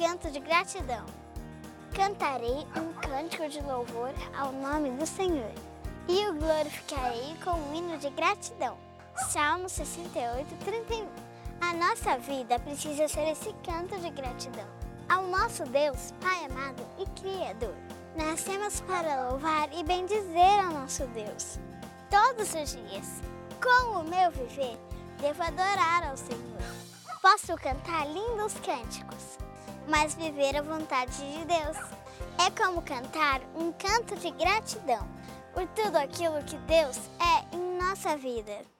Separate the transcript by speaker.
Speaker 1: canto de gratidão. Cantarei um cântico de louvor ao nome do Senhor e o glorificarei com um hino de gratidão. Salmo 68, 31. A nossa vida precisa ser esse canto de gratidão ao nosso Deus, Pai amado e Criador. Nascemos para louvar e bendizer ao nosso Deus todos os dias. Com o meu viver, devo adorar ao Senhor. Posso cantar lindos cânticos, mas viver a vontade de Deus é como cantar um canto de gratidão por tudo aquilo que Deus é em nossa vida.